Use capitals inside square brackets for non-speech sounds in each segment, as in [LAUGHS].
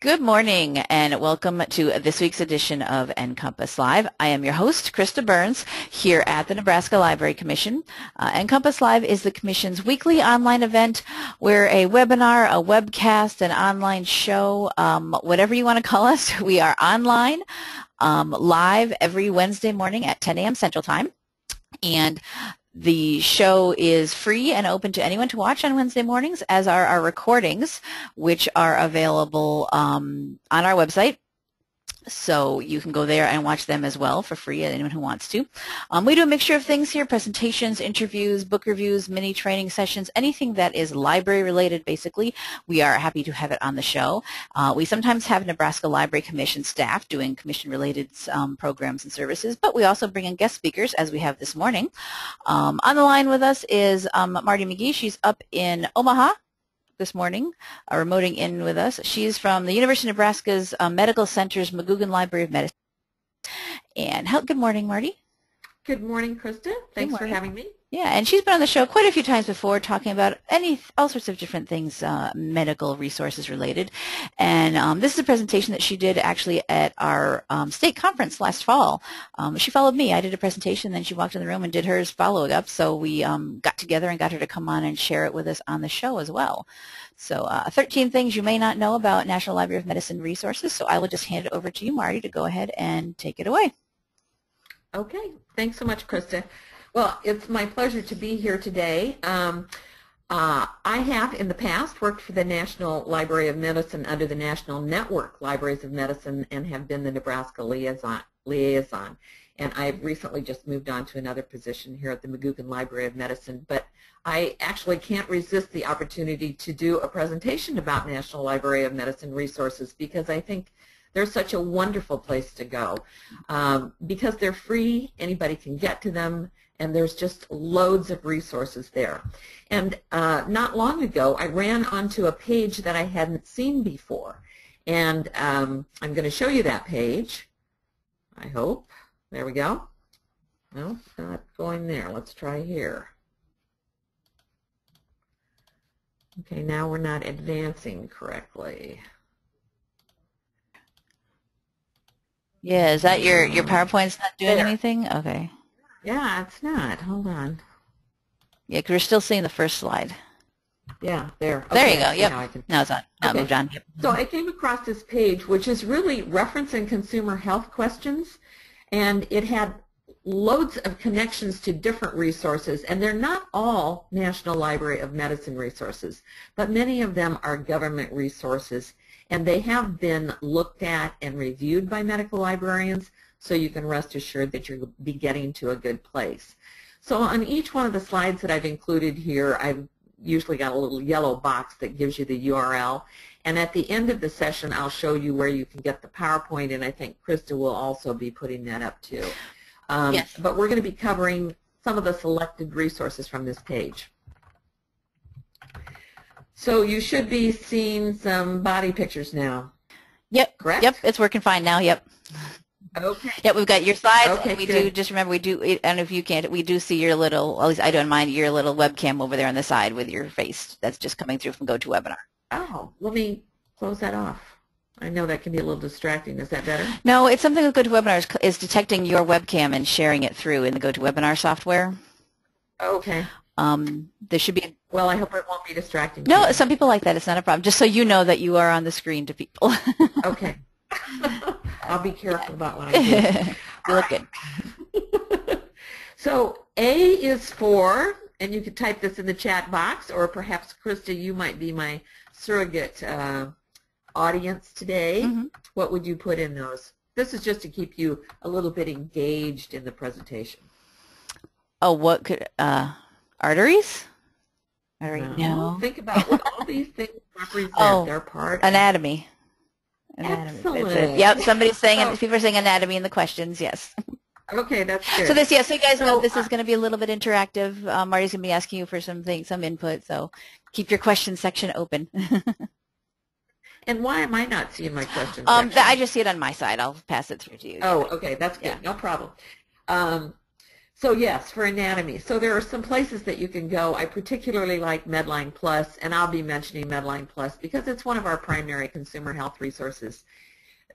Good morning and welcome to this week's edition of NCompass Live. I am your host, Krista Burns, here at the Nebraska Library Commission. Uh, NCompass Live is the Commission's weekly online event where a webinar, a webcast, an online show, um, whatever you want to call us, we are online, um, live every Wednesday morning at 10 a.m. Central Time. And the show is free and open to anyone to watch on Wednesday mornings, as are our recordings, which are available um, on our website so you can go there and watch them as well for free, anyone who wants to. Um, we do a mixture of things here, presentations, interviews, book reviews, mini training sessions, anything that is library related basically. We are happy to have it on the show. Uh, we sometimes have Nebraska Library Commission staff doing commission related um, programs and services, but we also bring in guest speakers as we have this morning. Um, on the line with us is um, Marty Magee. She's up in Omaha this morning, uh, remoting in with us. She's from the University of Nebraska's uh, Medical Center's McGoogan Library of Medicine. And how, good morning, Marty. Good morning, Krista. Thanks morning. for having me. Yeah, and she's been on the show quite a few times before talking about any all sorts of different things, uh, medical resources related. And um, this is a presentation that she did actually at our um, state conference last fall. Um, she followed me. I did a presentation, then she walked in the room and did hers following up. So we um, got together and got her to come on and share it with us on the show as well. So uh, 13 things you may not know about National Library of Medicine resources. So I will just hand it over to you, Marty, to go ahead and take it away. Okay. Thanks so much, Krista. Well, it's my pleasure to be here today. Um, uh, I have in the past worked for the National Library of Medicine under the National Network Libraries of Medicine and have been the Nebraska liaison. liaison. And I've recently just moved on to another position here at the McGoogan Library of Medicine. But I actually can't resist the opportunity to do a presentation about National Library of Medicine resources because I think they're such a wonderful place to go. Um, because they're free, anybody can get to them and there's just loads of resources there. And uh, not long ago, I ran onto a page that I hadn't seen before. And um, I'm going to show you that page, I hope. There we go. No, it's not going there. Let's try here. Okay, now we're not advancing correctly. Yeah, is that your, your PowerPoint's not doing there. anything? Okay. Yeah, it's not. Hold on. Yeah, because we're still seeing the first slide. Yeah, there. There you go. Yep. Now, can... now it's on. Now okay. moved on. Yep. So I came across this page, which is really referencing consumer health questions, and it had loads of connections to different resources, and they're not all National Library of Medicine resources, but many of them are government resources, and they have been looked at and reviewed by medical librarians, so you can rest assured that you'll be getting to a good place. So on each one of the slides that I've included here, I've usually got a little yellow box that gives you the URL. And at the end of the session, I'll show you where you can get the PowerPoint, and I think Krista will also be putting that up too. Um, yes. But we're going to be covering some of the selected resources from this page. So you should be seeing some body pictures now. Yep. Correct? Yep, it's working fine now. Yep. Okay. Yeah, we've got your slides. Okay, we good. do just remember we do, and if you can't, we do see your little. At least I don't mind your little webcam over there on the side with your face. That's just coming through from GoToWebinar. Oh, let me close that off. I know that can be a little distracting. Is that better? No, it's something with GoToWebinar is, is detecting your webcam and sharing it through in the GoToWebinar software. Okay. Um, there should be. Well, I hope it won't be distracting. No, some people like that. It's not a problem. Just so you know that you are on the screen to people. [LAUGHS] okay. I'll be careful about what I do. you look good. so A is for, and you could type this in the chat box, or perhaps Krista, you might be my surrogate uh, audience today. Mm -hmm. What would you put in those? This is just to keep you a little bit engaged in the presentation. Oh, what could, uh, arteries? Artery, no. no. Think about what all these things represent. [LAUGHS] Oh, They're part anatomy. Anatomy. Excellent. Yep, somebody's saying, oh. people are saying anatomy in the questions, yes. Okay, that's good. So this, yeah, so you guys so, know this is going to be a little bit interactive. Um, Marty's going to be asking you for some things, some input, so keep your question section open. [LAUGHS] and why am I not seeing my question um, I just see it on my side. I'll pass it through to you. Oh, okay, that's good. Yeah. No problem. Um, So yes, for anatomy. So there are some places that you can go. I particularly like Medline Plus, and I'll be mentioning Medline Plus because it's one of our primary consumer health resources.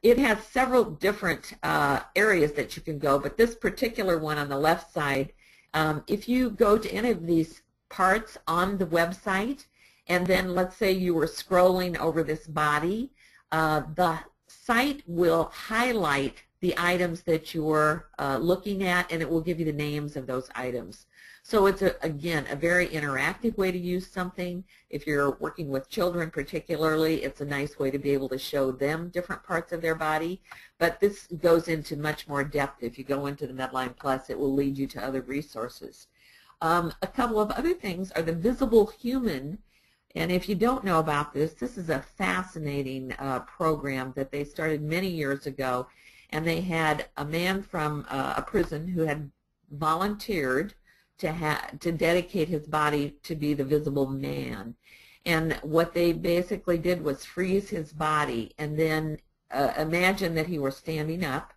It has several different uh, areas that you can go, but this particular one on the left side, um, if you go to any of these parts on the website, and then let's say you were scrolling over this body, uh, the site will highlight the items that you're uh, looking at and it will give you the names of those items. So it's, a, again, a very interactive way to use something. If you're working with children particularly, it's a nice way to be able to show them different parts of their body. But this goes into much more depth. If you go into the Medline Plus, it will lead you to other resources. Um, a couple of other things are the visible human. And if you don't know about this, this is a fascinating uh, program that they started many years ago and they had a man from uh, a prison who had volunteered to ha- to dedicate his body to be the visible man. And what they basically did was freeze his body and then uh, imagine that he were standing up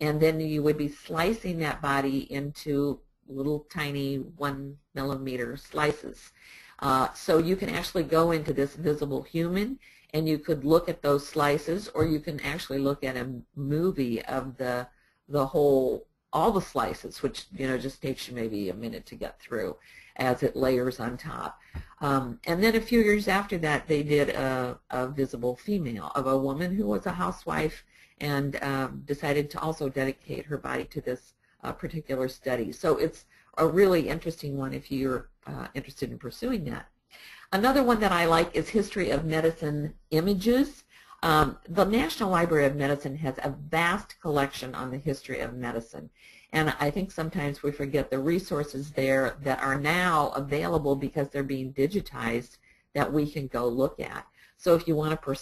and then you would be slicing that body into little tiny one millimeter slices. Uh, so you can actually go into this visible human and you could look at those slices or you can actually look at a movie of the the whole all the slices which you know just takes you maybe a minute to get through as it layers on top. Um, and then a few years after that they did a, a, visible female of a woman who was a housewife and um, decided to also dedicate her body to this uh, particular study. So it's a really interesting one if you're uh, interested in pursuing that Another one that I like is History of Medicine Images. Um, the National Library of Medicine has a vast collection on the history of medicine. And I think sometimes we forget the resources there that are now available because they're being digitized that we can go look at. So if you want to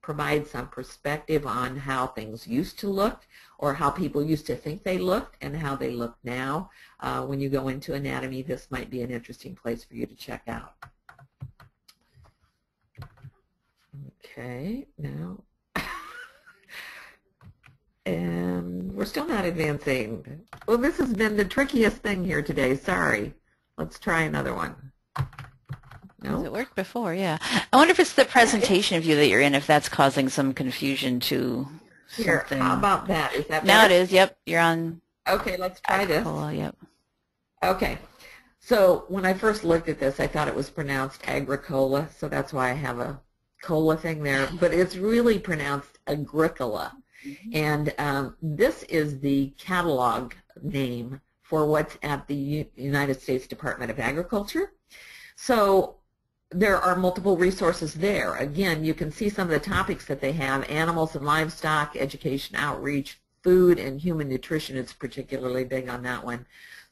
provide some perspective on how things used to look or how people used to think they looked and how they look now, uh, when you go into anatomy, this might be an interesting place for you to check out. Okay, now. [LAUGHS] and we're still not advancing. Well, this has been the trickiest thing here today. Sorry. Let's try another one. No? It worked before, yeah. I wonder if it's the presentation view that you're in, if that's causing some confusion to here, something. How about that? Is that better? Now it is, yep. You're on. Okay, let's try this. yep. Okay. So when I first looked at this, I thought it was pronounced Agricola, so that's why I have a cola thing there, but it's really pronounced Agricola. Mm-hmm. And um, this is the catalog name for what's at the U- United States Department of Agriculture. So there are multiple resources there. Again, you can see some of the topics that they have, animals and livestock, education, outreach, food, and human nutrition is particularly big on that one.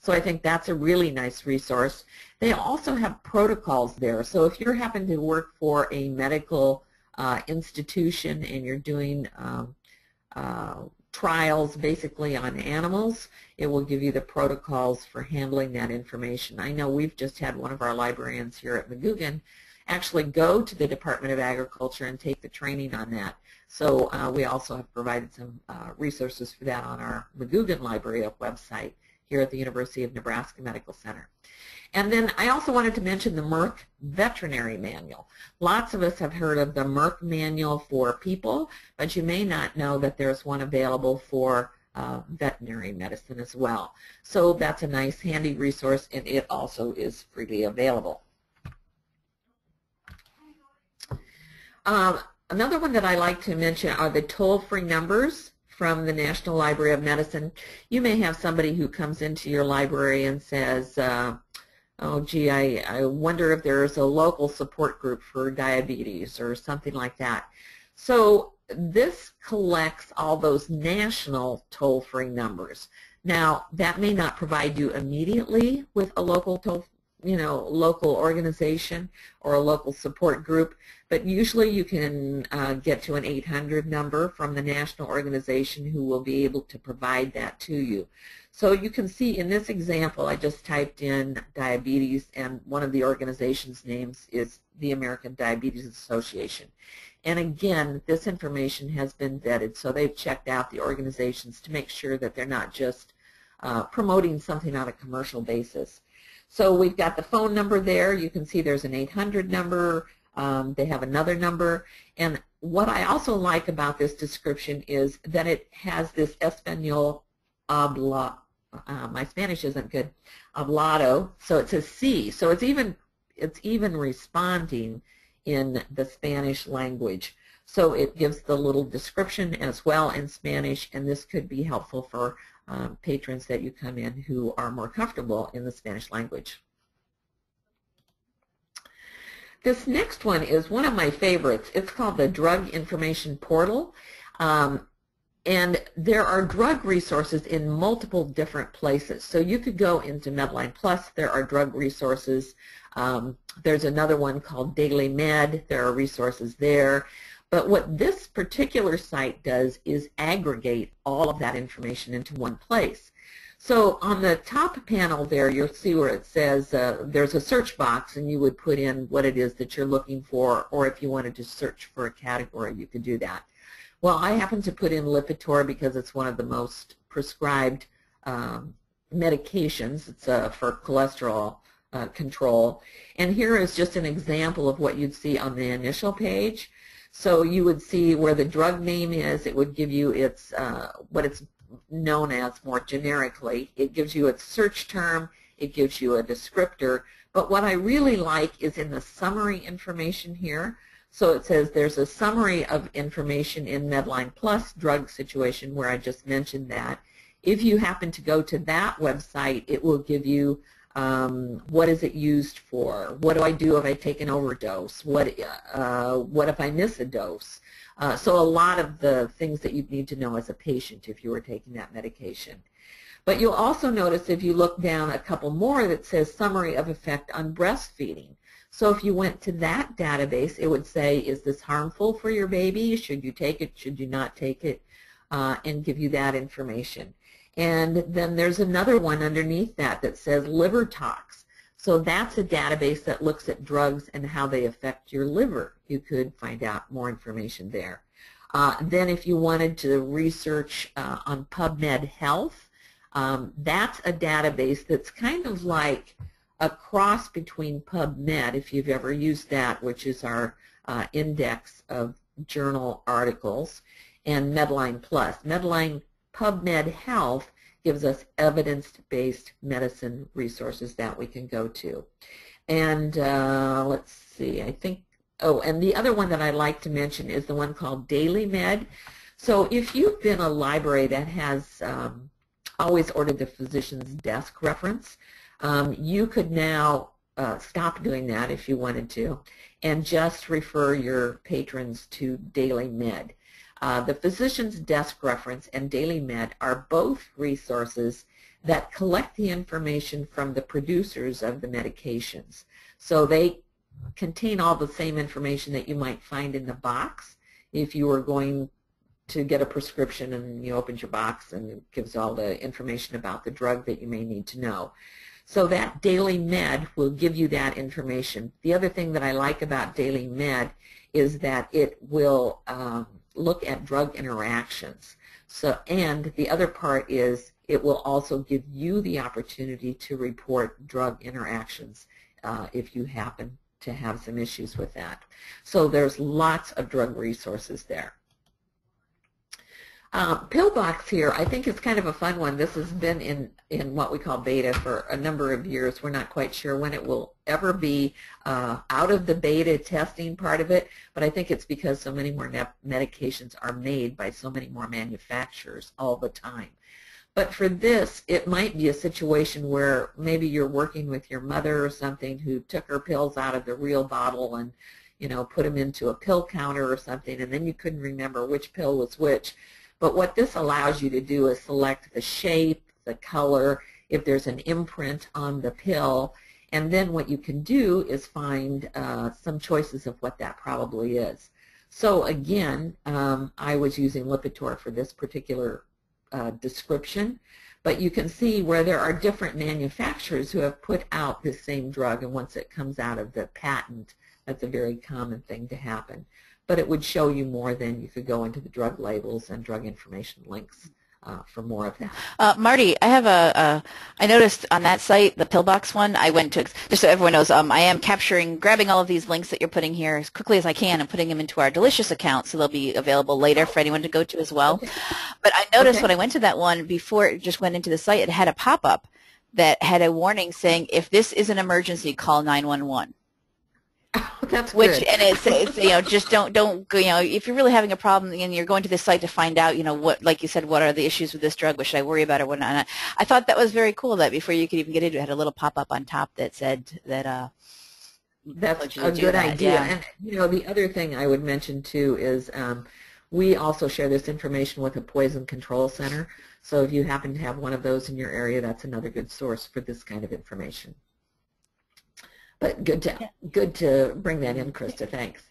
So I think that's a really nice resource. They also have protocols there. So if you happen to work for a medical uh, institution and you're doing um, uh, trials basically on animals, it will give you the protocols for handling that information. I know we've just had one of our librarians here at McGoogan actually go to the Department of Agriculture and take the training on that. So uh, we also have provided some uh, resources for that on our McGoogan Library website here at the University of Nebraska Medical Center. And then I also wanted to mention the Merck Veterinary Manual. Lots of us have heard of the Merck Manual for people, but you may not know that there's one available for uh, veterinary medicine as well. So that's a nice handy resource and it also is freely available. Um, another one that I like to mention are the toll-free numbers from the National Library of Medicine. You may have somebody who comes into your library and says, uh, oh gee, I, I wonder if there's a local support group for diabetes or something like that. So this collects all those national toll-free numbers. Now, that may not provide you immediately with a local toll you know, local organization or a local support group, but usually you can uh, get to an 800 number from the national organization who will be able to provide that to you. So you can see in this example, I just typed in diabetes and one of the organization's names is the American Diabetes Association. And again, this information has been vetted, so they've checked out the organizations to make sure that they're not just uh, promoting something on a commercial basis. So we've got the phone number there. You can see there's an 800 number. Um, they have another number. And what I also like about this description is that it has this Espanol habla, uh, my Spanish isn't good, hablado, so it says C. So it's even, it's even responding in the Spanish language. So it gives the little description as well in Spanish, and this could be helpful for um, patrons that you come in who are more comfortable in the Spanish language. This next one is one of my favorites. It's called the Drug Information Portal. Um, and there are drug resources in multiple different places. So you could go into Medline Plus. There are drug resources. Um, there's another one called Daily Med. There are resources there. But what this particular site does is aggregate all of that information into one place. So on the top panel there, you'll see where it says uh, there's a search box, and you would put in what it is that you're looking for, or if you wanted to search for a category, you could do that. Well, I happen to put in Lipitor because it's one of the most prescribed um, medications. It's uh, for cholesterol uh, control. And here is just an example of what you'd see on the initial page. So you would see where the drug name is. It would give you its uh, what it's known as more generically. It gives you its search term. It gives you a descriptor. But what I really like is in the summary information here. So it says there's a summary of information in Medline Plus drug situation where I just mentioned that. If you happen to go to that website, it will give you um, what is it used for? What do I do if I take an overdose? What, uh, what if I miss a dose? Uh, so a lot of the things that you need to know as a patient if you were taking that medication. But you'll also notice if you look down a couple more that says summary of effect on breastfeeding. So if you went to that database, it would say, is this harmful for your baby? Should you take it? Should you not take it? Uh, and give you that information. And then there's another one underneath that that says LiverTox. So that's a database that looks at drugs and how they affect your liver. You could find out more information there. Uh, then if you wanted to research uh, on PubMed Health, um, that's a database that's kind of like a cross between PubMed, if you've ever used that, which is our uh, index of journal articles, and Medline Plus. Medline PubMed Health gives us evidence-based medicine resources that we can go to. And uh, let's see, I think, oh, and the other one that I'd like to mention is the one called Daily Med. So if you've been a library that has um, always ordered the physician's desk reference, um, you could now uh, stop doing that if you wanted to and just refer your patrons to Daily Med. Uh, the Physician's Desk Reference and Daily Med are both resources that collect the information from the producers of the medications. So they contain all the same information that you might find in the box if you were going to get a prescription and you opened your box and it gives all the information about the drug that you may need to know. So that Daily Med will give you that information. The other thing that I like about Daily Med is that it will um, look at drug interactions. So, and the other part is it will also give you the opportunity to report drug interactions uh, if you happen to have some issues with that. So there's lots of drug resources there. Uh, Pillbox here, I think it's kind of a fun one. This has been in, in what we call beta for a number of years. We're not quite sure when it will ever be uh, out of the beta testing part of it, but I think it's because so many more medications are made by so many more manufacturers all the time. But for this, it might be a situation where maybe you're working with your mother or something who took her pills out of the real bottle and you know, put them into a pill counter or something, and then you couldn't remember which pill was which. But what this allows you to do is select the shape, the color, if there's an imprint on the pill, and then what you can do is find uh, some choices of what that probably is. So again, um, I was using Lipitor for this particular uh, description, but you can see where there are different manufacturers who have put out the same drug, and once it comes out of the patent, that's a very common thing to happen but it would show you more than you could go into the drug labels and drug information links uh, for more of that. Uh, Marty, I have a, a. I noticed on that site, the pillbox one. I went to just so everyone knows. Um, I am capturing, grabbing all of these links that you're putting here as quickly as I can, and putting them into our Delicious account, so they'll be available later for anyone to go to as well. Okay. But I noticed okay. when I went to that one before it just went into the site, it had a pop up that had a warning saying, "If this is an emergency, call 911." [LAUGHS] That's Which good. and it's, it's you know just don't don't you know if you're really having a problem and you're going to this site to find out you know what like you said what are the issues with this drug what should I worry about or what not I thought that was very cool that before you could even get into it, it had a little pop up on top that said that uh that's a good that. idea yeah. and you know the other thing I would mention too is um, we also share this information with a poison control center so if you happen to have one of those in your area that's another good source for this kind of information. But good to yeah. good to bring that in, Krista. Thanks.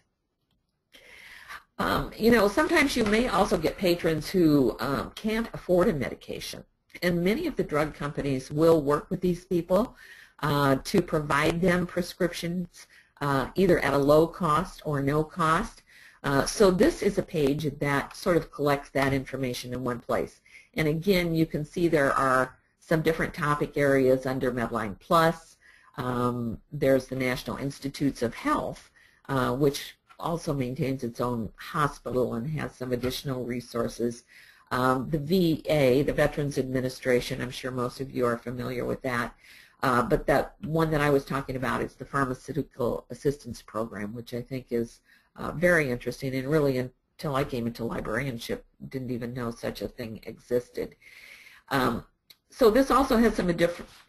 Um, you know, sometimes you may also get patrons who um, can't afford a medication, and many of the drug companies will work with these people uh, to provide them prescriptions uh, either at a low cost or no cost. Uh, so this is a page that sort of collects that information in one place. And again, you can see there are some different topic areas under Medline Plus. Um, there's the National Institutes of Health, uh, which also maintains its own hospital and has some additional resources. Um, the VA, the Veterans Administration, I'm sure most of you are familiar with that. Uh, but that one that I was talking about is the Pharmaceutical Assistance Program, which I think is uh, very interesting and really until I came into librarianship didn't even know such a thing existed. Um, so this also has some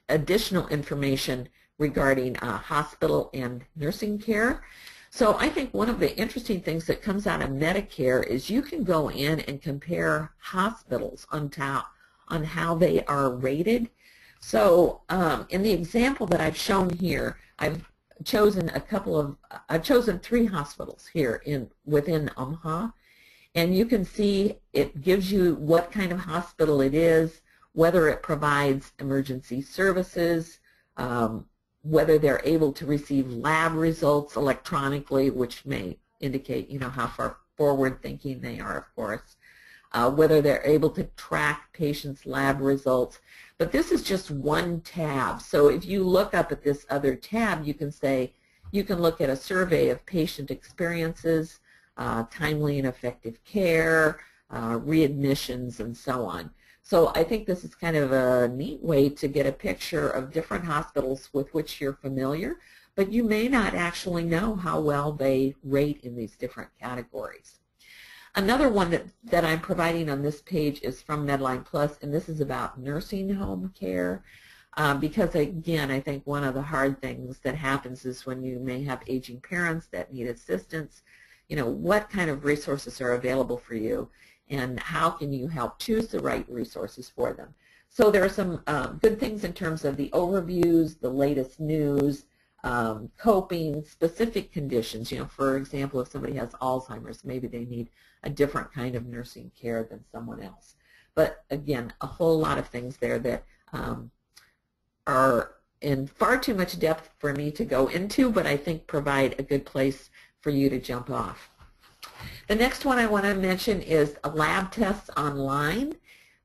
additional information regarding uh, hospital and nursing care. So I think one of the interesting things that comes out of Medicare is you can go in and compare hospitals on, on how they are rated. So um, in the example that I've shown here, I've chosen a couple of, I've chosen three hospitals here in within Omaha. And you can see it gives you what kind of hospital it is, whether it provides emergency services, um, whether they're able to receive lab results electronically, which may indicate, you know, how far forward thinking they are, of course, uh, whether they're able to track patients' lab results. But this is just one tab. So if you look up at this other tab, you can say, you can look at a survey of patient experiences, uh, timely and effective care, uh, readmissions, and so on. So I think this is kind of a neat way to get a picture of different hospitals with which you're familiar, but you may not actually know how well they rate in these different categories. Another one that, that I'm providing on this page is from Medline Plus, and this is about nursing home care. Um, because again, I think one of the hard things that happens is when you may have aging parents that need assistance, you know, what kind of resources are available for you? And how can you help choose the right resources for them. So there are some um, good things in terms of the overviews, the latest news, um, coping, specific conditions. You know, for example, if somebody has Alzheimer's, maybe they need a different kind of nursing care than someone else. But again, a whole lot of things there that um, are in far too much depth for me to go into, but I think provide a good place for you to jump off. The next one I want to mention is lab tests online.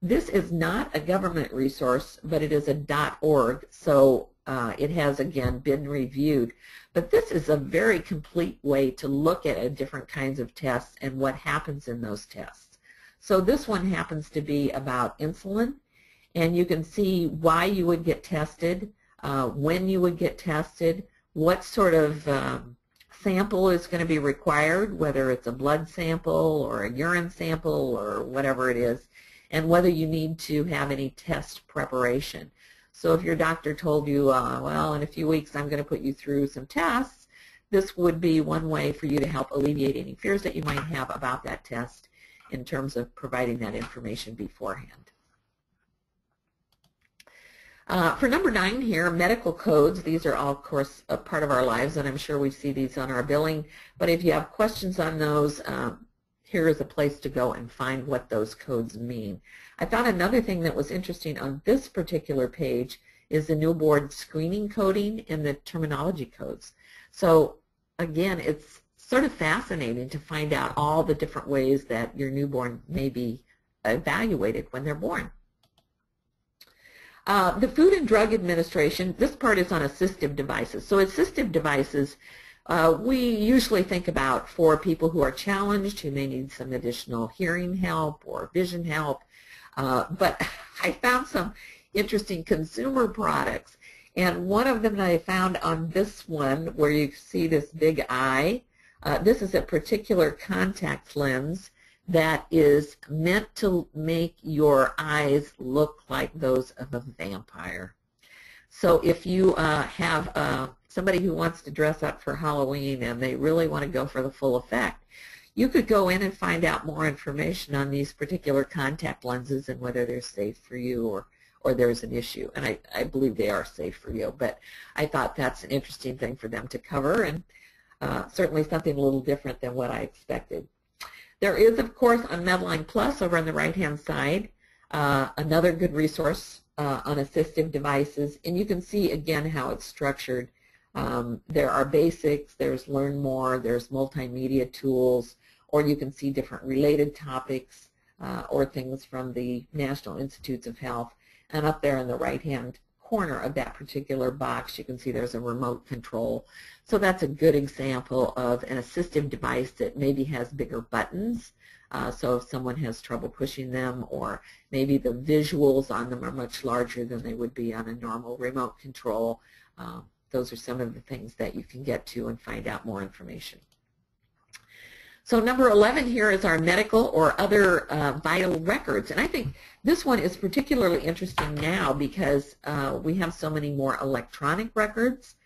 This is not a government resource, but it is a dot .org, so uh, it has, again, been reviewed. But this is a very complete way to look at different kinds of tests and what happens in those tests. So this one happens to be about insulin, and you can see why you would get tested, uh, when you would get tested, what sort of um, sample is going to be required, whether it's a blood sample or a urine sample or whatever it is, and whether you need to have any test preparation. So if your doctor told you, uh, well, in a few weeks I'm going to put you through some tests, this would be one way for you to help alleviate any fears that you might have about that test in terms of providing that information beforehand. Uh, for number nine here, medical codes, these are all, of course, a part of our lives, and I'm sure we see these on our billing. But if you have questions on those, um, here is a place to go and find what those codes mean. I thought another thing that was interesting on this particular page is the newborn screening coding and the terminology codes. So again, it's sort of fascinating to find out all the different ways that your newborn may be evaluated when they're born. Uh, the Food and Drug Administration, this part is on assistive devices. So assistive devices, uh, we usually think about for people who are challenged, who may need some additional hearing help or vision help. Uh, but [LAUGHS] I found some interesting consumer products. And one of them that I found on this one, where you see this big eye, uh, this is a particular contact lens that is meant to make your eyes look like those of a vampire. So if you uh, have uh, somebody who wants to dress up for Halloween and they really want to go for the full effect, you could go in and find out more information on these particular contact lenses and whether they're safe for you or, or there's an issue. And I, I believe they are safe for you, but I thought that's an interesting thing for them to cover and uh, certainly something a little different than what I expected. There is, of course, on Medline Plus over on the right-hand side, uh, another good resource uh, on assistive devices. And you can see, again, how it's structured. Um, there are basics, there's Learn More, there's multimedia tools, or you can see different related topics uh, or things from the National Institutes of Health. And up there in the right-hand corner of that particular box, you can see there's a remote control. So that's a good example of an assistive device that maybe has bigger buttons. Uh, so if someone has trouble pushing them or maybe the visuals on them are much larger than they would be on a normal remote control, uh, those are some of the things that you can get to and find out more information. So number 11 here is our medical or other uh, vital records. And I think this one is particularly interesting now because uh, we have so many more electronic records.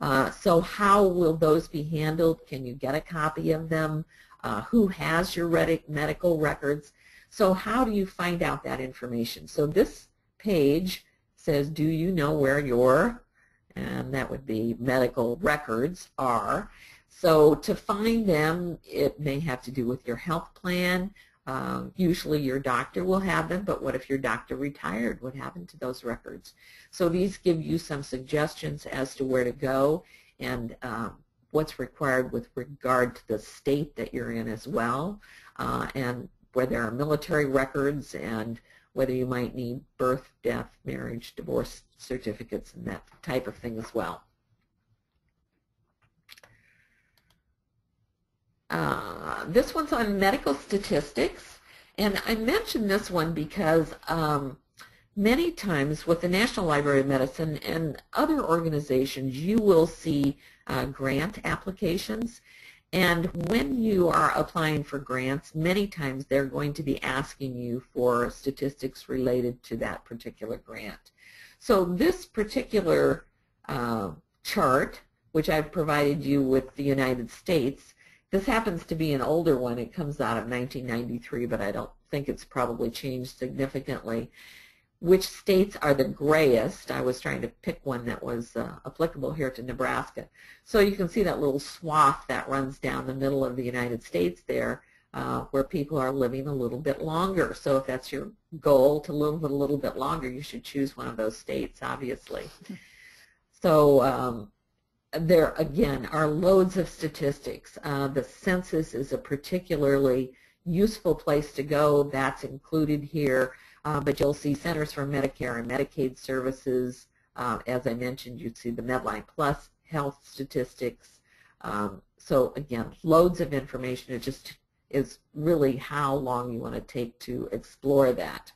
Uh, so how will those be handled? Can you get a copy of them? Uh, who has your medical records? So how do you find out that information? So this page says, do you know where your, and that would be medical records are. So to find them, it may have to do with your health plan. Um, usually your doctor will have them, but what if your doctor retired? What happened to those records? So these give you some suggestions as to where to go and um, what's required with regard to the state that you're in as well, uh, and where there are military records and whether you might need birth, death, marriage, divorce certificates, and that type of thing as well. Uh, this one's on medical statistics, and I mention this one because um, many times with the National Library of Medicine and other organizations, you will see uh, grant applications. And when you are applying for grants, many times they're going to be asking you for statistics related to that particular grant. So this particular uh, chart, which I've provided you with the United States, this happens to be an older one. It comes out of 1993, but I don't think it's probably changed significantly. Which states are the grayest? I was trying to pick one that was uh, applicable here to Nebraska. So you can see that little swath that runs down the middle of the United States there uh, where people are living a little bit longer. So if that's your goal to live a little bit longer, you should choose one of those states, obviously. So um, there, again, are loads of statistics. Uh, the census is a particularly useful place to go. That's included here. Uh, but you'll see Centers for Medicare and Medicaid Services. Uh, as I mentioned, you'd see the Medline Plus health statistics. Um, so again, loads of information. It just is really how long you want to take to explore that.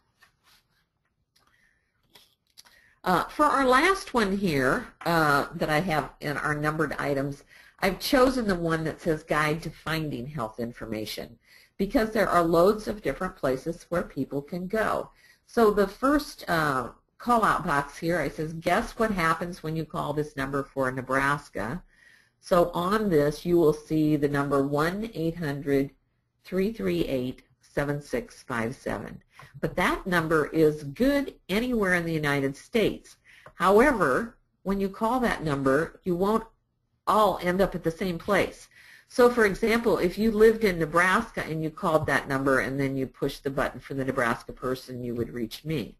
Uh, for our last one here uh, that I have in our numbered items, I've chosen the one that says Guide to Finding Health Information because there are loads of different places where people can go. So the first uh, call-out box here, it says, guess what happens when you call this number for Nebraska. So on this, you will see the number 1-800-338-7657. But that number is good anywhere in the United States. However, when you call that number, you won't all end up at the same place. So for example, if you lived in Nebraska and you called that number and then you push the button for the Nebraska person, you would reach me.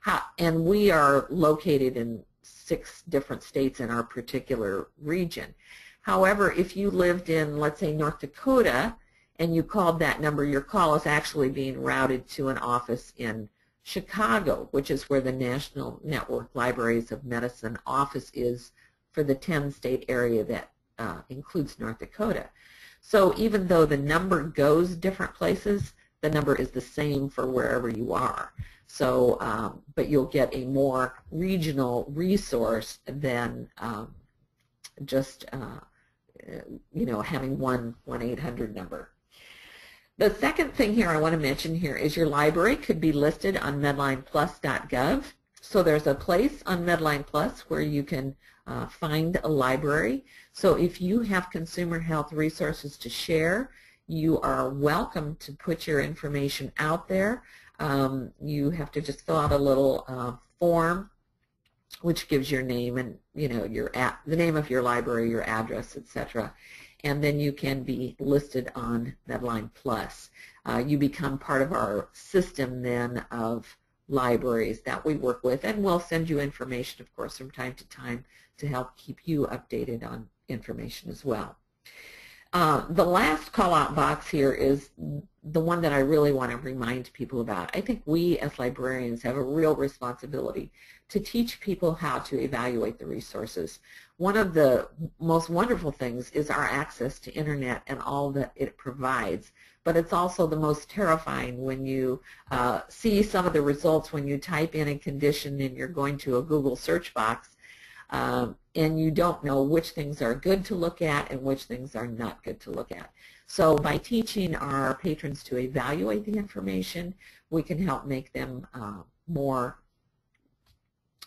How, and we are located in six different states in our particular region. However, if you lived in, let's say, North Dakota and you called that number, your call is actually being routed to an office in Chicago, which is where the National Network Libraries of Medicine office is for the 10-state area that uh, includes North Dakota. So even though the number goes different places, the number is the same for wherever you are. So, um, but you'll get a more regional resource than um, just, uh, you know, having one 1-800 number. The second thing here I want to mention here is your library could be listed on medlineplus.gov. So there's a place on Medline Plus where you can uh, find a library. So if you have consumer health resources to share, you are welcome to put your information out there. Um, you have to just fill out a little uh, form which gives your name and you know your the name of your library, your address, etc. And then you can be listed on Medline Plus. Uh, you become part of our system then of libraries that we work with, and we'll send you information, of course, from time to time to help keep you updated on information as well. Uh, the last call-out box here is the one that I really want to remind people about. I think we as librarians have a real responsibility to teach people how to evaluate the resources. One of the most wonderful things is our access to internet and all that it provides, but it's also the most terrifying when you uh, see some of the results when you type in a condition and you're going to a Google search box um, and you don't know which things are good to look at and which things are not good to look at. So by teaching our patrons to evaluate the information, we can help make them uh, more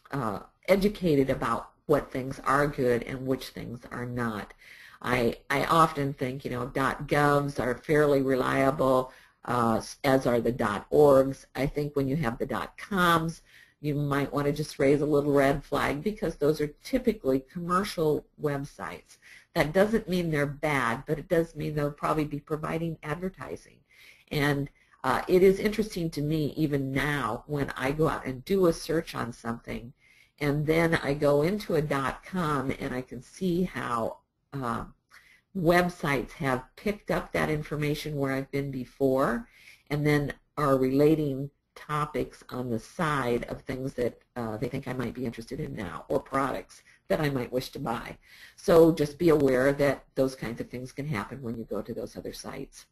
uh, educated about what things are good and which things are not. I, I often think, you know, .govs are fairly reliable, uh, as are the .orgs. I think when you have the .coms, you might want to just raise a little red flag because those are typically commercial websites. That doesn't mean they're bad, but it does mean they'll probably be providing advertising. And uh, it is interesting to me even now when I go out and do a search on something and then I go into a dot .com and I can see how uh, websites have picked up that information where I've been before and then are relating topics on the side of things that uh, they think I might be interested in now or products that I might wish to buy. So just be aware that those kinds of things can happen when you go to those other sites.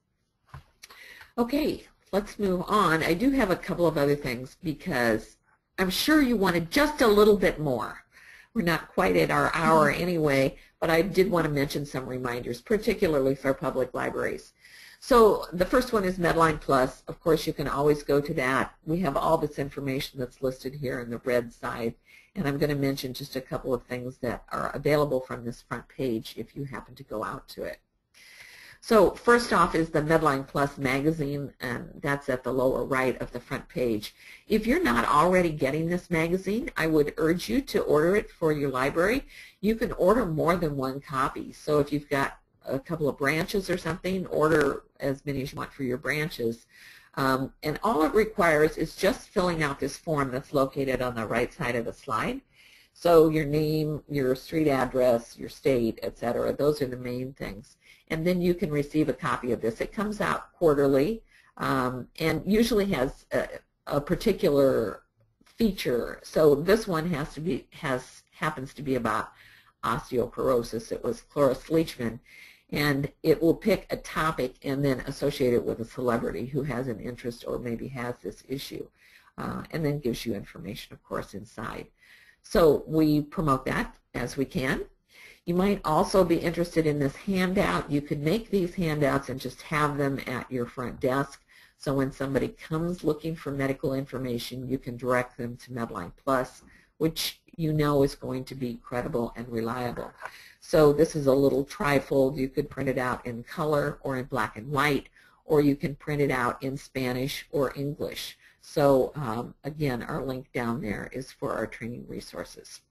Okay, let's move on. I do have a couple of other things because I'm sure you wanted just a little bit more. We're not quite at our hour mm-hmm. anyway, but I did want to mention some reminders, particularly for public libraries. So the first one is Medline Plus. Of course, you can always go to that. We have all this information that's listed here in the red side, and I'm going to mention just a couple of things that are available from this front page if you happen to go out to it. So first off is the Medline Plus magazine, and that's at the lower right of the front page. If you're not already getting this magazine, I would urge you to order it for your library. You can order more than one copy. So if you've got a couple of branches or something, order as many as you want for your branches. Um, and all it requires is just filling out this form that's located on the right side of the slide. So your name, your street address, your state, etc. Those are the main things. And then you can receive a copy of this. It comes out quarterly um, and usually has a, a particular feature. So this one has to be has happens to be about osteoporosis. It was Cloris Leachman and it will pick a topic and then associate it with a celebrity who has an interest or maybe has this issue, uh, and then gives you information, of course, inside. So we promote that as we can. You might also be interested in this handout. You could make these handouts and just have them at your front desk. So when somebody comes looking for medical information, you can direct them to Medline Plus, which you know is going to be credible and reliable. So this is a little trifold. You could print it out in color or in black and white, or you can print it out in Spanish or English. So um, again, our link down there is for our training resources.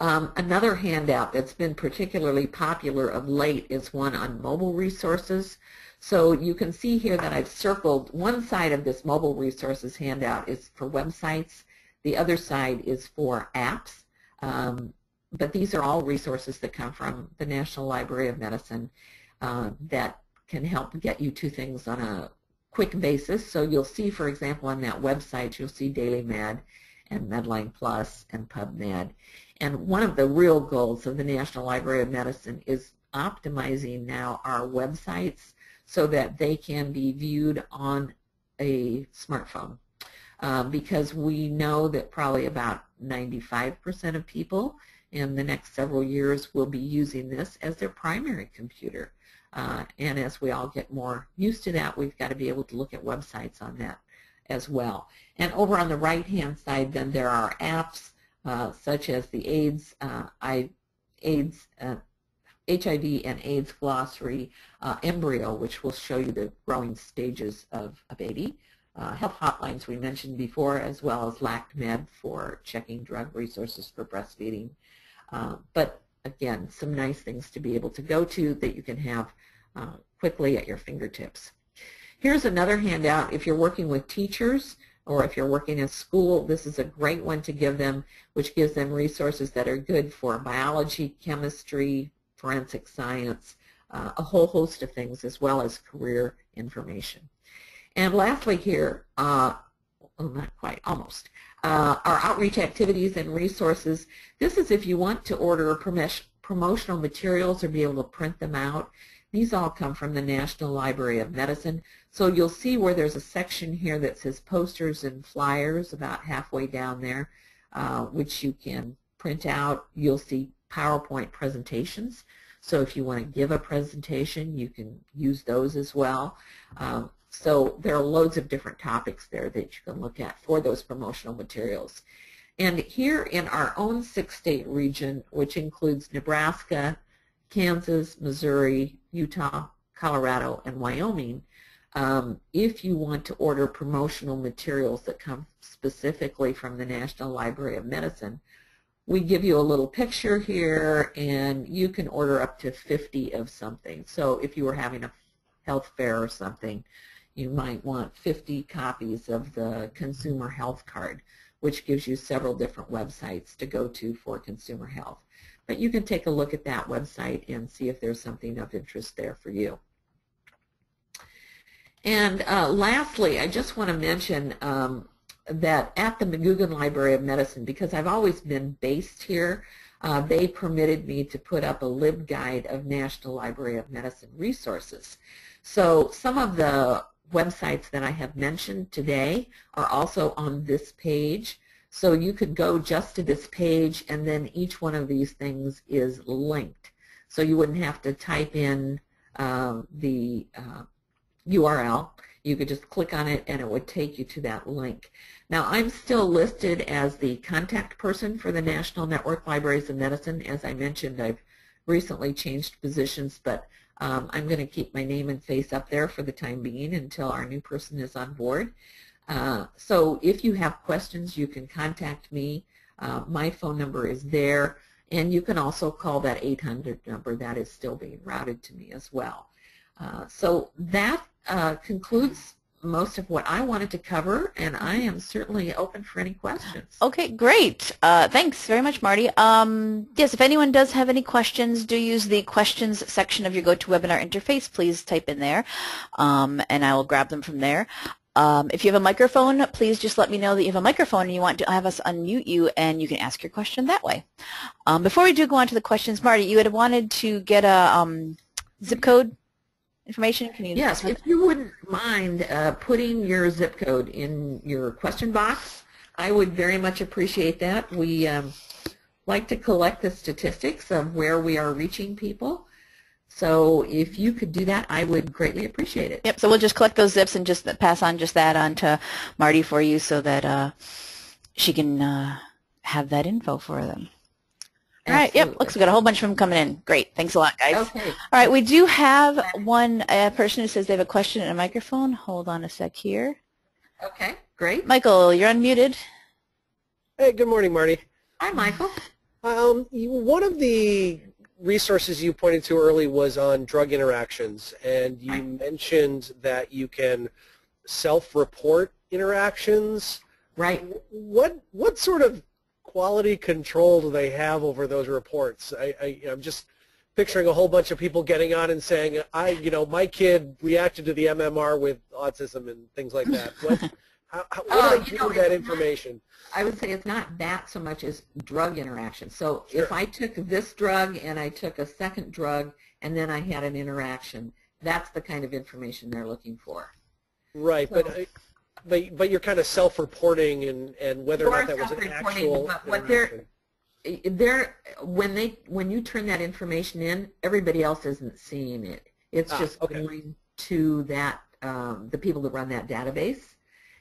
Um, another handout that's been particularly popular of late is one on mobile resources. So you can see here that I've circled one side of this mobile resources handout is for websites. The other side is for apps. Um, but these are all resources that come from the National Library of Medicine. uh, that can help get you to things on a quick basis. So you'll see, for example, on that website, you'll see Daily Med and Medline Plus and PubMed. And one of the real goals of the National Library of Medicine is optimizing now our websites so that they can be viewed on a smartphone. Um, because we know that probably about 95% of people in the next several years will be using this as their primary computer. Uh, and as we all get more used to that, we've got to be able to look at websites on that as well. And over on the right-hand side, then there are apps uh, such as the AIDS, uh, I, AIDS, HIV uh, and AIDS glossary uh, embryo, which will show you the growing stages of a baby. Uh, health hotlines we mentioned before, as well as LactMed for checking drug resources for breastfeeding. but again, some nice things to be able to go to that you can have uh, quickly at your fingertips. Here's another handout if you're working with teachers or if you're working in school, this is a great one to give them, which gives them resources that are good for biology, chemistry, forensic science, uh, a whole host of things, as well as career information. And lastly here, uh, well, not quite, almost, uh, our outreach activities and resources. This is if you want to order promotional materials or be able to print them out. These all come from the National Library of Medicine. So you'll see where there's a section here that says posters and flyers about halfway down there, uh, which you can print out. You'll see PowerPoint presentations. So if you want to give a presentation, you can use those as well. Um, so there are loads of different topics there that you can look at for those promotional materials. And here in our own six-state region, which includes Nebraska, Kansas, Missouri, Utah, Colorado, and Wyoming, um, if you want to order promotional materials that come specifically from the National Library of Medicine, we give you a little picture here and you can order up to 50 of something. So if you were having a health fair or something, you might want 50 copies of the consumer health card, which gives you several different websites to go to for consumer health. But you can take a look at that website and see if there's something of interest there for you. And uh, lastly, I just want to mention um, that at the McGoogan Library of Medicine, because I've always been based here, uh, they permitted me to put up a LibGuide of National Library of Medicine resources. So some of the websites that I have mentioned today are also on this page. So you could go just to this page and then each one of these things is linked. So you wouldn't have to type in uh, the uh, URL. You could just click on it and it would take you to that link. Now I'm still listed as the contact person for the National Network Libraries of Medicine. As I mentioned, I've recently changed positions, but um, I'm going to keep my name and face up there for the time being until our new person is on board. Uh, so if you have questions, you can contact me. Uh, my phone number is there, and you can also call that 800 number. That is still being routed to me as well. Uh, so that uh, concludes most of what I wanted to cover, and I am certainly open for any questions. Okay, great. Uh, thanks very much, Marty. Um, yes, if anyone does have any questions, do use the questions section of your GoToWebinar interface. Please type in there, um, and I will grab them from there. Um, if you have a microphone, please just let me know that you have a microphone and you want to have us unmute you, and you can ask your question that way. Um, before we do go on to the questions, Marty, you had wanted to get a um, zip code information? Can you yes, if you wouldn't mind uh, putting your zip code in your question box, I would very much appreciate that. We um, like to collect the statistics of where we are reaching people. So if you could do that, I would greatly appreciate it. Yep, so we'll just collect those zips and just pass on just that on to Marty for you so that uh, she can uh, have that info for them. All right, yep, looks we got a whole bunch of them coming in. Great, thanks a lot, guys. Okay. All right, we do have one uh, person who says they have a question and a microphone. Hold on a sec here. Okay, great. Michael, you're unmuted. Hey, good morning, Marty. Hi, Michael. Um, you, one of the resources you pointed to early was on drug interactions, and you right. mentioned that you can self-report interactions. Right. What what sort of quality control do they have over those reports? I, I, am just picturing a whole bunch of people getting on and saying, I, you know, my kid reacted to the MMR with autism and things like that. [LAUGHS] What, how, how, what do oh, they you do know, that it's not- information? I would say it's not that so much as drug interaction. So if I took this drug and I took a second drug and then I had an interaction, that's the kind of information they're looking for. Right, but, So- I- but, but you're kind of self-reporting and, and whether or not that was an actual but what they're-. They're, when they when you turn that information in, everybody else isn't seeing it. It's Ah, just okay. going to that um, the people that run that database,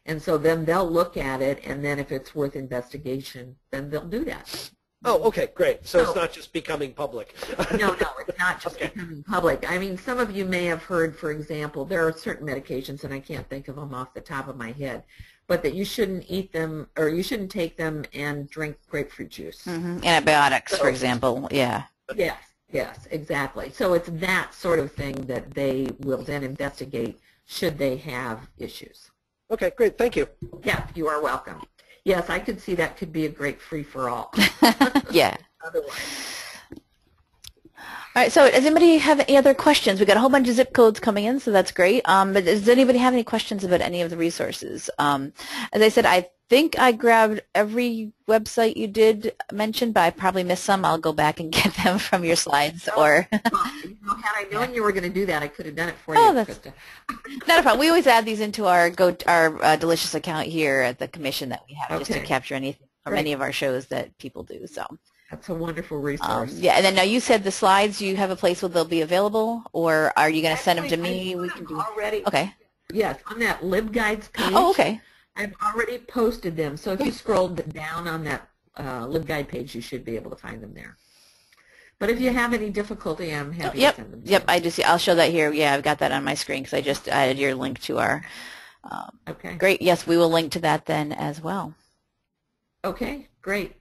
and so then they'll look at it, and then if it's worth investigation, then they'll do that. Oh, okay, great. So it's not just becoming public. no, no, it's not just Okay. becoming public. I mean, some of you may have heard, for example, there are certain medications, and I can't think of them off the top of my head, but that you shouldn't eat them or you shouldn't take them and drink grapefruit juice. hmm Antibiotics, for example. Yeah. Yes, yes, exactly. So it's that sort of thing that they will then investigate should they have issues. Okay, great, thank you. Yeah, you are welcome. Yes, I could see that could be a great free-for-all. [LAUGHS] yeah. Otherwise. All right. So does anybody have any other questions? We got a whole bunch of zip codes coming in, so that's great. Um, but does anybody have any questions about any of the resources? Um, as I said, I think I grabbed every website you did mention, but I probably missed some. I'll go back and [LAUGHS] get them from your slides or Well, you know, had I known you were going to do that, I could have done it for Oh, you, that's- Krista. [LAUGHS] Not a problem. We always add these into our go our uh, delicious account here at the commission that we have just to capture anything from Great. any of our shows that people do. So That's a wonderful um, resource. yeah, and then now you said the slides. Do you have a place where they'll be available, or are you going to send them to me? We can do. already. Okay. Yes, on that LibGuides page. Oh, okay. I've already posted them. So if you scroll down on that uh, LibGuide page, you should be able to find them there. But if you have any difficulty, I'm happy Yep. to send them. Yep. I just I'll show that here. Yeah, I've got that on my screen because I just added your link to our. Um, Okay. great. Yes, we will link to that then as well. Okay. Great.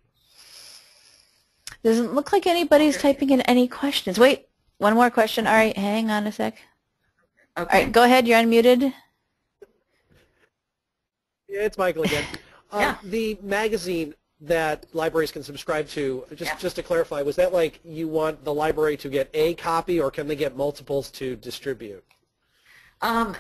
Doesn't look like anybody's typing in any questions. Wait, one more question. All right, hang on a sec. All Okay. right, go ahead. You're unmuted. It's Michael again. [LAUGHS] Uh, Yeah. The magazine that libraries can subscribe to, just, Yeah. just to clarify, was that like you want the library to get a copy or can they get multiples to distribute? Um,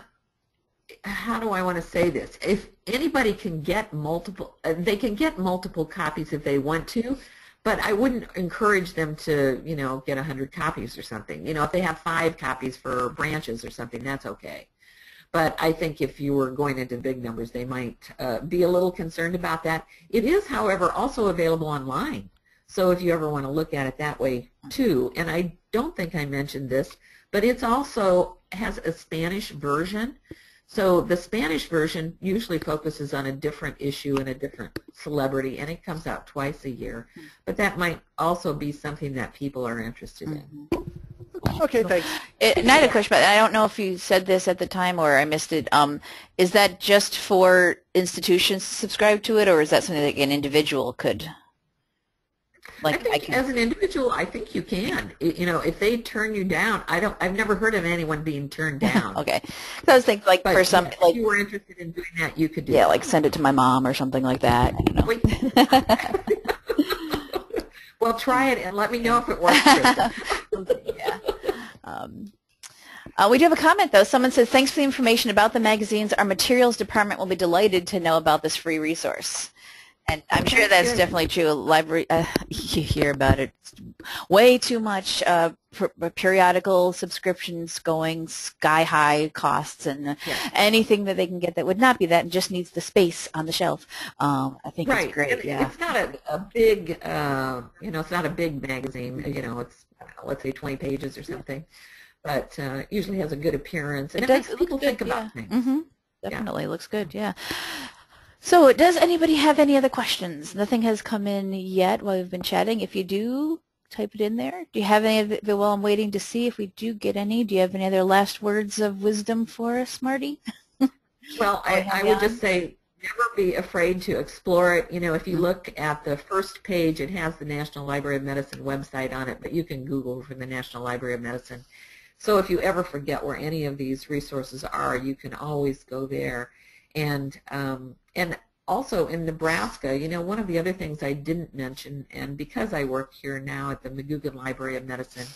how do I want to say this? If anybody can get multiple, uh, they can get multiple copies if they want to, but I wouldn't encourage them to, you know, get a hundred copies or something. You know, if they have five copies for branches or something, that's okay. But I think if you were going into big numbers, they might uh, be a little concerned about that. It is, however, also available online. So if you ever want to look at it that way too, and I don't think I mentioned this, but it's also has a Spanish version. So the Spanish version usually focuses on a different issue and a different celebrity, and it comes out twice a year. But that might also be something that people are interested in. Okay, thanks. It, and I had a question, but I don't know if you said this at the time or I missed it. Um, is that just for institutions to subscribe to it, or is that something that an individual could? Like I think can- as an individual, I think you can. You know, if they turn you down, I don't. I've never heard of anyone being turned [LAUGHS] down. okay. So I was thinking, like But for some, yeah, if like you were interested in doing that, you could do. yeah, that. like send it to my mom or something like that. You know. [LAUGHS] Well, try it and let me know if it works. [LAUGHS] Yeah. Um, uh, we do have a comment though. Someone says, "Thanks for the information about the magazines. Our materials department will be delighted to know about this free resource." And I'm sure that's definitely true. Library, uh, [LAUGHS] you hear about it way too much. Uh, per- periodical subscriptions going sky high costs, and Yeah. anything that they can get that would not be that and just needs the space on the shelf. Um, I think right. it's great. And yeah. It's not a, a big, uh, you know, it's not a big magazine. You know, it's I don't know, let's say 20 pages or something, but uh, usually has a good appearance and it, makes look people good, think about yeah. things. hmm Definitely looks good. Yeah. So, does anybody have any other questions? Nothing has come in yet while we've been chatting. If you do, type it in there. Do you have any of it? Well, I'm waiting to see if we do get any. Do you have any other last words of wisdom for us, Marty? [LAUGHS] Well, I, I would on. just say never be afraid to explore it. You know, if you look at the first page, it has the National Library of Medicine website on it, but you can Google for the National Library of Medicine. So if you ever forget where any of these resources are, you can always go there. And um, and also in Nebraska, you know, one of the other things I didn't mention, and because I work here now at the McGoogan Library of Medicine,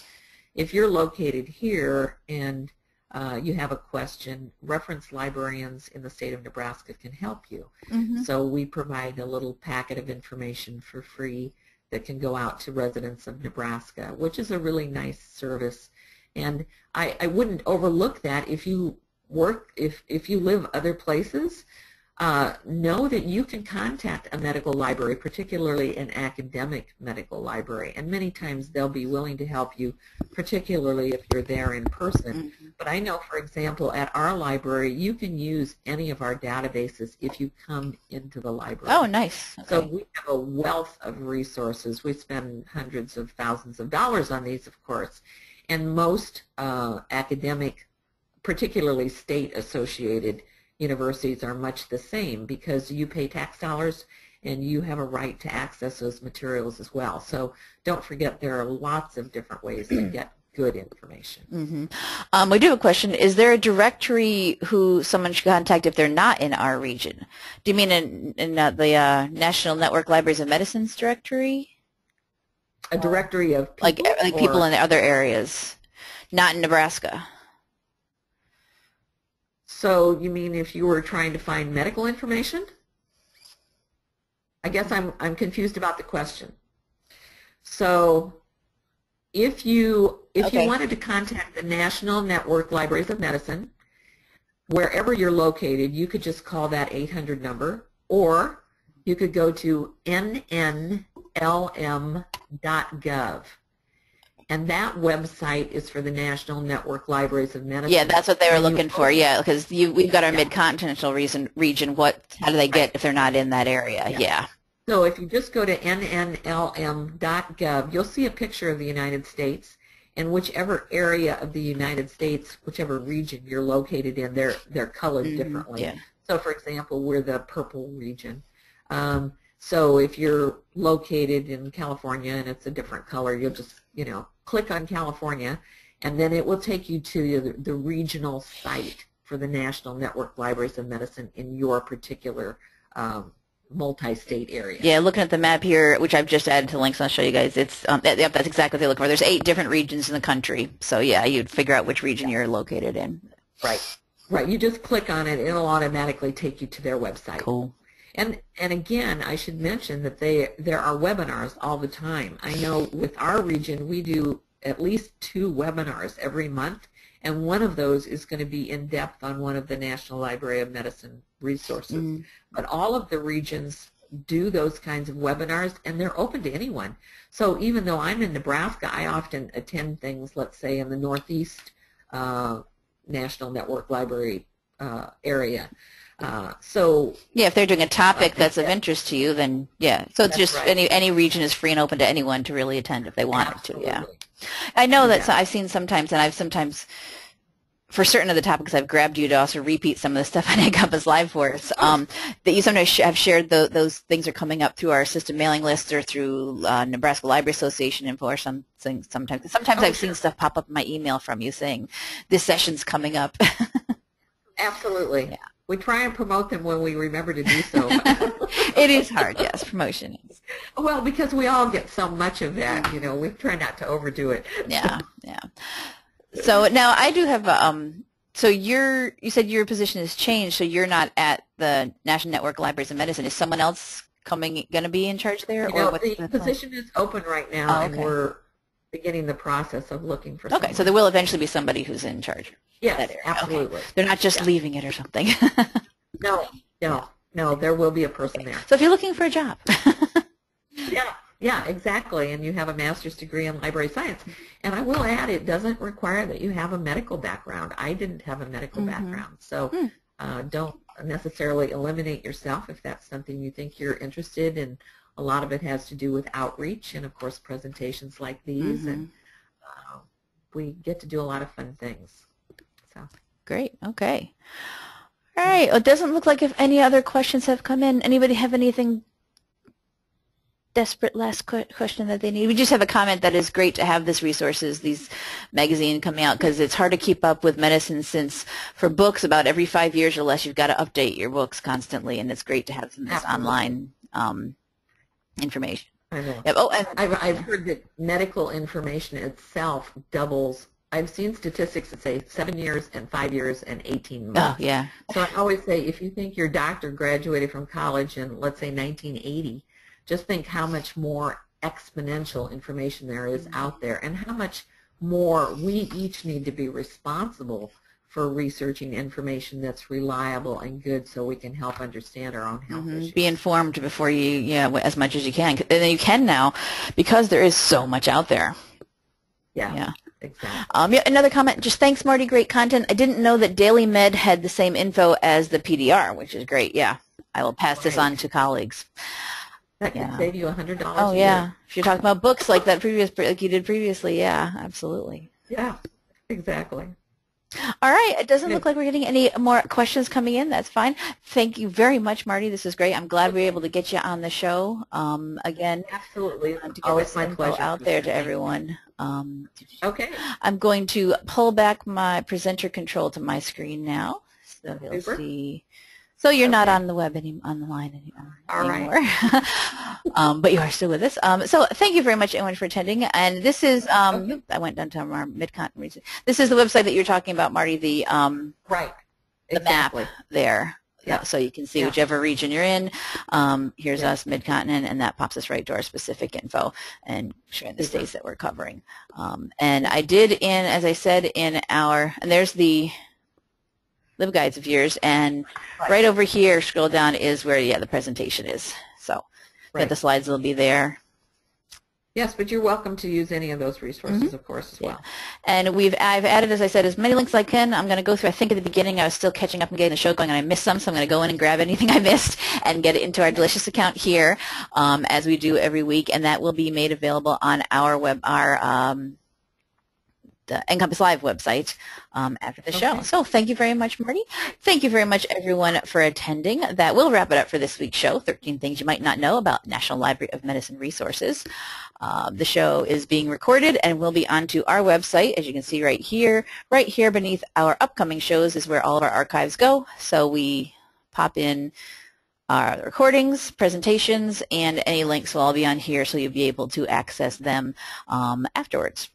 if you're located here and uh, you have a question, reference librarians in the state of Nebraska can help you. Mhm. So we provide a little packet of information for free that can go out to residents of Nebraska, which is a really nice service. And I, I wouldn't overlook that if you work, if, if you live other places, uh, know that you can contact a medical library, particularly an academic medical library, and many times they'll be willing to help you, particularly if you're there in person. Mhm. But I know, for example, at our library, you can use any of our databases if you come into the library. Oh, nice. So we have a wealth of resources. We spend hundreds of thousands of dollars on these, of course. And most uh, academic, particularly state-associated universities are much the same because you pay tax dollars and you have a right to access those materials as well. So don't forget there are lots of different ways to get good information. hmm Um, we do have a question. Is there a directory who someone should contact if they're not in our region? Do you mean in, in uh, the uh, National Network Libraries of Medicine's directory? A directory of people, Like like people in other areas, not in Nebraska. So you mean if you were trying to find medical information? I guess I'm, I'm confused about the question. So if you, if Okay. you wanted to contact the National Network Libraries of Medicine, wherever you're located, you could just call that 800 number, or you could go to nnlm.gov. And that website is for the National Network Libraries of Medicine. Yeah, that's what they were And you looking for. Yeah, because we've got our Yeah. mid-continental region. Region. What? How do they get if they're not in that area? Yeah. Yeah. So if you just go to nnlm.gov, you'll see a picture of the United States, and whichever area of the United States, whichever region you're located in, they're they're colored Mhm. differently. Yeah. So for example, we're the purple region. Um, so if you're located in California and it's a different color, you'll just, you know, click on California, and then it will take you to the, the regional site for the National Network Libraries of Medicine in your particular um, multi-state area. Yeah, looking at the map here, which I've just added to links, I'll show you guys. It's um, that, yep, that's exactly what they look for. There's eight different regions in the country, so yeah, you'd figure out which region you're located in. Right. Right. You just click on it, it'll automatically take you to their website. Cool. And and again, I should mention that they there are webinars all the time. I know with our region, we do at least two webinars every month, and one of those is going to be in depth on one of the National Library of Medicine resources. Mhm. But all of the regions do those kinds of webinars, and they're open to anyone. So even though I'm in Nebraska, I often attend things, let's say in the Northeast uh, National Network Library uh, area. Uh, so Yeah, if they're doing a topic that's of interest to you, then yeah. So it's just right. any any region is free and open to anyone to really attend if they wanted to. Yeah. I know that Yeah. so I've seen sometimes, and I've sometimes, for certain of the topics, I've grabbed you to also repeat some of the [LAUGHS] stuff on NCompass Live for us. Um, that you sometimes sh- have shared tho- those things are coming up through our system mailing list or through uh, Nebraska Library Association info or something. Sometimes, sometimes Oh, I've seen stuff pop up in my email from you saying this session's coming up. [LAUGHS] Absolutely. Yeah. We try and promote them when we remember to do so. [LAUGHS] [LAUGHS] it is hard, yes. Promotion is. well, because we all get so much of that, you know, we try not to overdo it. Yeah, yeah. So now I do have um. So your you said your position has changed. So you're not at the National Network Libraries of Medicine. Is someone else coming going to be in charge there, You or know, the plan? position is open right now, Oh, and okay. we're beginning the process of looking for Okay, someone. so there will eventually be somebody who's in charge. yes, area. Okay. absolutely. They're not just Yeah. leaving it or something. [LAUGHS] No, no, no, there will be a person there. so if you're looking for a job, [LAUGHS] Yeah, yeah, exactly. And you have a master's degree in library science. And I will add, it doesn't require that you have a medical background. I didn't have a medical Mhm. background. So Hmm. uh, don't necessarily eliminate yourself if that's something you think you're interested in. A lot of it has to do with outreach and, of course, presentations like these. And Mm-hmm. uh, we get to do a lot of fun things. So. great. Okay. All right. Well, it doesn't look like if any other questions have come in. Anybody have anything desperate last que- question that they need? We just have a comment that is great to have this resources, these magazine coming out because it's hard to keep up with medicine since for books about every five years or less you've got to update your books constantly and it's great to have some of this Absolutely. online um, information. I know. Yep. Oh, and I've, I've heard that medical information itself doubles. I've seen statistics that say seven years and five years and 18 months. oh, yeah. So I always say if you think your doctor graduated from college in, let's say, 1980, just think how much more exponential information there is out there and how much more we each need to be responsible for researching information that's reliable and good so we can help understand our own health Mhm. issues. Be informed before you, yeah, as much as you can. And you can now because there is so much out there. yeah, Yeah. exactly. Um, yeah, another comment, just thanks, Marty, great content. I didn't know that DailyMed had the same info as the PDR, which is great. Yeah, I will pass this on to colleagues. That could Yeah. save you $100 Oh, yeah. year. If you're talking about books like that previous, like you did previously, yeah, absolutely. Yeah, exactly. All right. It doesn't look like we're getting any more questions coming in. That's fine. Thank you very much, Marty. This is great. I'm glad we were able to get you on the show. Um, again, Absolutely. to get Always my pleasure. out there to everyone. Um, Okay. I'm going to pull back my presenter control to my screen now, so you'll see. So you're not on the web any on the line uh, All right. anymore, [LAUGHS] um, but you are still with us. Um, so thank you very much, everyone, for attending. And this is um, Okay. I went down to our mid-continent region. This is the website that you're talking about, Marty. The um, Right. The map. there. Yeah. So you can see Yeah. whichever region you're in. Um, here's Yeah. us, mid-continent, and that pops us right to our specific info and showing the states that we're covering. Um, and I did in, as I said, in our, and there's the LibGuides of yours, and right over here, scroll down is where, yeah, the presentation is. So Right. the slides will be there. Yes, but you're welcome to use any of those resources, of course, as. Yeah. well. And we've I've added, as I said, as many links as I can. I'm going to go through. I think at the beginning I was still catching up and getting the show going, and I missed some, so I'm going to go in and grab anything [LAUGHS] I missed and get it into our delicious account here, um, as we do every week, and that will be made available on our web our um, the NCompass Live website um, after the show. So thank you very much, Marty. Thank you very much, everyone, for attending. That will wrap it up for this week's show, 13 Things You Might Not Know About National Library of Medicine Resources. Uh, the show is being recorded and will be onto our website, as you can see right here. Right here beneath our upcoming shows is where all of our archives go. So we pop in our recordings, presentations, and any links will all be on here so you'll be able to access them um, afterwards.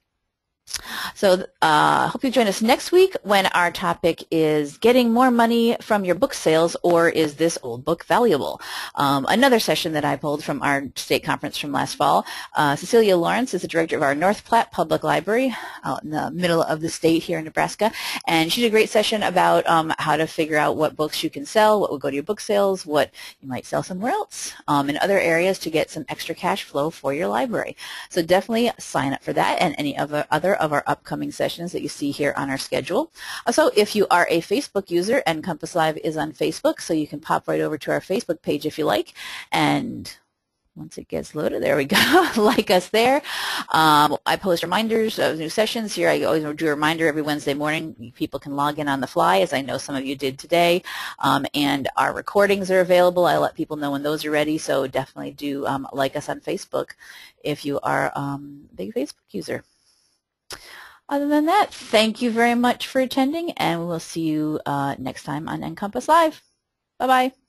So I uh, hope you join us next week when our topic is getting more money from your book sales or is this old book valuable? Um, another session that I pulled from our state conference from last fall. Uh, Cecilia Lawrence is the director of our North Platte Public Library out in the middle of the state here in Nebraska. And she did a great session about um, how to figure out what books you can sell, what will go to your book sales, what you might sell somewhere else um, in other areas to get some extra cash flow for your library. So definitely sign up for that and any other, other of our upcoming sessions that you see here on our schedule. Also, if you are a Facebook user, NCompass Live is on Facebook, so you can pop right over to our Facebook page if you like. And once it gets loaded, there we go. [LAUGHS] like us there. Um, I post reminders of new sessions here. I always do a reminder every Wednesday morning. People can log in on the fly, as I know some of you did today. Um, and our recordings are available. I let people know when those are ready, so definitely do um, like us on Facebook if you are um, a big Facebook user. Other than that, thank you very much for attending, and we'll see you uh, next time on NCompass Live. Bye-bye.